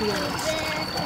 有吃